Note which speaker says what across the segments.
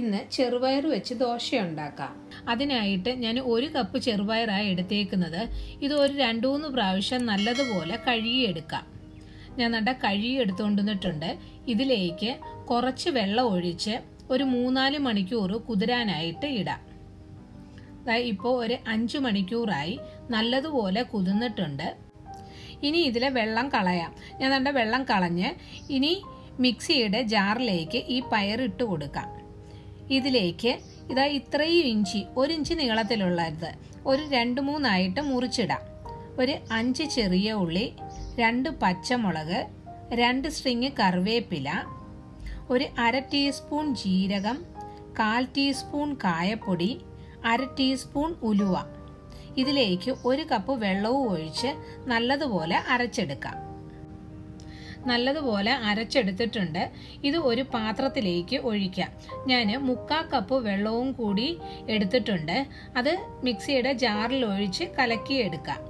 Speaker 1: ഇന്ന് ചെറുപയർ വെച്ച് ദോശ ഉണ്ടാക്കാം അതിനായിട്ട് ഞാൻ ഒരു കപ്പ് ചെറുപയറാണ് എടുത്തേക്കുന്നത്. ഇത് ഒരു രണ്ടു മൂന്ന് പ്രാവശ്യം നല്ലതുപോലെ കഴുകിയെടുക്കാം. ഞാൻ നട്ട കഴുകി എടുത്തുകൊണ്ടുവന്നിട്ടുണ്ട് ഇതിലേക്ക് കുറച്ച് വെള്ളം ഒഴിച്ച് ഒരു മൂന്നാൽ മണിക്കൂർ കുതിരാനായിട്ട് ഇടാം. ഇപ്പോൾ ഒരു അഞ്ച് മണിക്കൂറായി നല്ലതുപോലെ കുതിർന്നിട്ടുണ്ട്. ഇനി ഇതിലെ വെള്ളം കളയാം. ഞാൻ നല്ല വെള്ളം കളഞ്ഞ് ഇനി മിക്സിയുടെ ജാറിലേക്ക് ഈ പയർ ഇട്ട് കൊടുക്കാം. ഇതിലേക്ക് ഇതാ ഇത്രയും ഇഞ്ചി ഒരു ഇഞ്ച് നീളത്തിലുള്ളത്. ഒരു രണ്ട് മൂന്നായിട്ട് മുറിച്ചിടാം. ഒരു അഞ്ച് ചെറിയ ഉള്ളി രണ്ട് പച്ചമുളക് രണ്ട് സ്ട്രിങ് കറിവേപ്പില ഒരു അര ടീസ്പൂൺ ജീരകം കാൽ ടീസ്പൂൺ കായപ്പൊടി അര ടീസ്പൂൺ ഉലുവ. ഇതിലേക്ക് ഒരു കപ്പ് വെള്ളവും ഒഴിച്ച് നല്ലതുപോലെ അരച്ചെടുക്കാം. നല്ലതുപോലെ അരച്ചെടുത്തിട്ടുണ്ട്. ഇത് ഒരു പാത്രത്തിലേക്ക് ഒഴിക്കാം. ഞാൻ മുക്കാൽ കപ്പ് വെള്ളവും കൂടി എടുത്തിട്ടുണ്ട്. അത് മിക്സിയുടെ ജാറിൽ ഒഴിച്ച് കലക്കിയെടുക്കാം.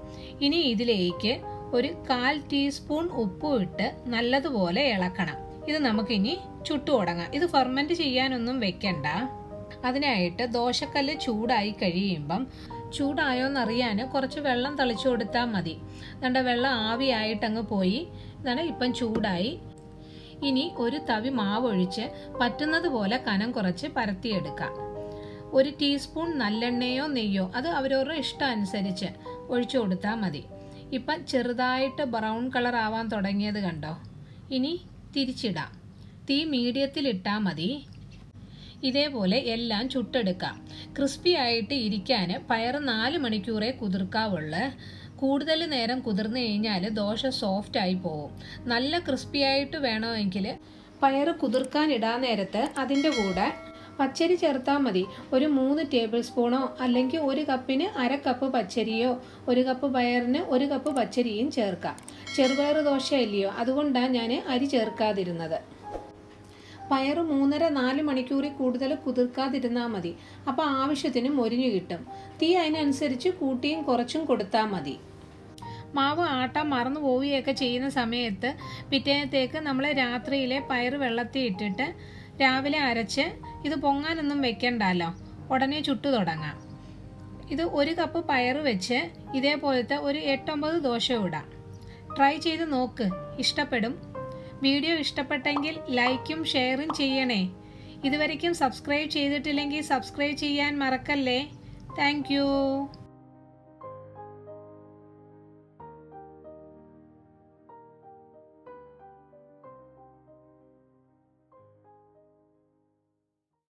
Speaker 1: ഇനി ഇതിലേക്ക് ഒരു കാൽ ടീസ്പൂൺ ഉപ്പും ഇട്ട് നല്ലതുപോലെ ഇളക്കണം. ഇത് നമുക്കിനി ചുട്ടു തുടങ്ങാം. ഇത് ഫെർമെന്റ് ചെയ്യാനൊന്നും വെക്കണ്ട. അതിനായിട്ട് ദോശക്കല്ല് ചൂടായി കഴിയുമ്പം ചൂടായോന്നറിയാൻ കുറച്ച് വെള്ളം തളിച്ചു കൊടുത്താൽ മതി. നമ്മുടെ വെള്ളം ആവിയായിട്ടങ്ങ് പോയി. ഇതാണ് ഇപ്പം ചൂടായി. ഇനി ഒരു തവി മാവൊഴിച്ച് പറ്റുന്നത് പോലെ കനം കുറച്ച് പരത്തിയെടുക്കാം. ഒരു ടീസ്പൂൺ നല്ലെണ്ണയോ നെയ്യോ അത് അവരവരുടെ ഇഷ്ടം അനുസരിച്ച് ഒഴിച്ചു കൊടുത്താൽ മതി. ഇപ്പം ചെറുതായിട്ട് ബ്രൗൺ കളർ ആവാൻ തുടങ്ങിയത് കണ്ടോ? ഇനി തിരിച്ചിടാം. തീ മീഡിയത്തിലിട്ടാൽ മതി. ഇതേപോലെ എല്ലാം ചുട്ടെടുക്കാം. ക്രിസ്പി ആയിട്ട് ഇരിക്കാൻ പയർ നാല് മണിക്കൂറേ കുതിർക്കാവുള്ളു. കൂടുതൽ നേരം കുതിർന്നു കഴിഞ്ഞാൽ ദോശ സോഫ്റ്റ് ആയി പോവും. നല്ല ക്രിസ്പി ആയിട്ട് വേണമെങ്കിൽ പയർ കുതിർക്കാൻ ഇടാൻ നേരത്ത് അതിന്റെ കൂടെ പച്ചരി ചേർത്താൽ മതി. ഒരു മൂന്ന് ടേബിൾ സ്പൂണോ അല്ലെങ്കിൽ ഒരു കപ്പിന് അര കപ്പ് പച്ചരിയോ ഒരു കപ്പ് പയറിന് ഒരു കപ്പ് പച്ചരിയും ചേർക്കാം. ചെറുപയർ ദോശ ഇല്ലയോ അതുകൊണ്ടാണ് ഞാൻ അരി ചേർക്കാതിരുന്നത്. പയർ മൂന്നര നാല് മണിക്കൂറിൽ കൂടുതൽ കുതിർക്കാതിരുന്നാൽ മതി. അപ്പോൾ ആവശ്യത്തിന് മൊരിഞ്ഞു കിട്ടും. തീ അതിനനുസരിച്ച് കൂട്ടിയും കുറച്ചും കൊടുത്താൽ മതി. മാവ് ആട്ടാൻ മറന്നു പോവുകയൊക്കെ ചെയ്യുന്ന സമയത്ത് പിറ്റേത്തേക്ക് നമ്മൾ രാത്രിയിലെ പയർ വെള്ളത്തിൽ ഇട്ടിട്ട് രാവിലെ അരച്ച് ഇത് പൊങ്ങാനൊന്നും വെക്കണ്ടല്ലോ. ഉടനെ ചുട്ടു തുടങ്ങാം. ഇത് ഒരു കപ്പ് പയർ വെച്ച് ഇതേപോലത്തെ ഒരു എട്ടൊമ്പത് ദോശ ഇടാം. ട്രൈ ചെയ്ത് നോക്ക്. ഇഷ്ടപ്പെടും. വീഡിയോ ഇഷ്ടപ്പെട്ടെങ്കിൽ ലൈക്കും ഷെയറും ചെയ്യണേ. ഇതുവരയ്ക്കും സബ്സ്ക്രൈബ് ചെയ്തിട്ടില്ലെങ്കിൽ സബ്സ്ക്രൈബ് ചെയ്യാൻ മറക്കല്ലേ. താങ്ക്